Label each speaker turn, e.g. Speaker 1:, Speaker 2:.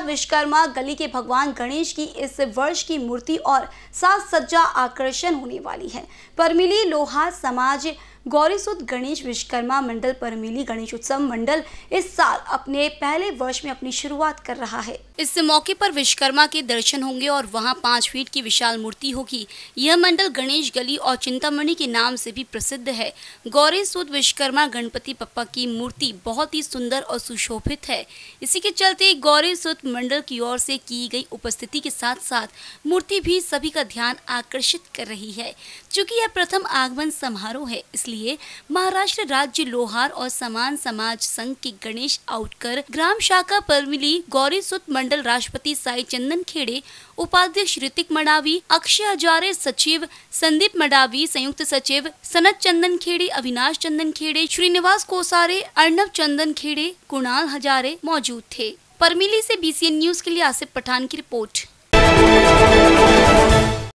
Speaker 1: विश्वकर्मा गली के भगवान गणेश की इस वर्ष की मूर्ति और साज सज्जा आकर्षण होने वाली है। परमिली, लोहा समाज गौरीसुद गणेश विश्वकर्मा मंडल पर मिली गणेश उत्सव मंडल इस साल अपने पहले वर्ष में अपनी शुरुआत कर रहा है। इस मौके पर विश्वकर्मा के दर्शन होंगे और वहाँ पाँच फीट की विशाल मूर्ति होगी। यह मंडल गणेश गली और चिंतामणि के नाम से भी प्रसिद्ध है। गौरी सुद विश्वकर्मा गणपति पप्पा की मूर्ति बहुत ही सुंदर और सुशोभित है। इसी के चलते गौरी सुद मंडल की ओर से की गई उपस्थिति के साथ साथ मूर्ति भी सभी का ध्यान आकर्षित कर रही है। चूँकि यह प्रथम आगमन समारोह है, इसलिए लिए महाराष्ट्र राज्य लोहार और समान समाज संघ के गणेश आउटकर ग्राम शाखा पर मिली गौरी सुत मंडल राष्ट्रपति साई चंदन खेड़े, उपाध्यक्ष ऋतिक मडावी, अक्षय हजारे सचिव, संदीप मडावी, संयुक्त सचिव सनत चंदन खेड़े, अविनाश चंदन खेड़े, श्रीनिवास कोसारे अर्नब चंदन खेड़े, कुणाल हजारे मौजूद थे। परमिली से बीसीएन न्यूज़ के लिए आसिफ पठान की रिपोर्ट।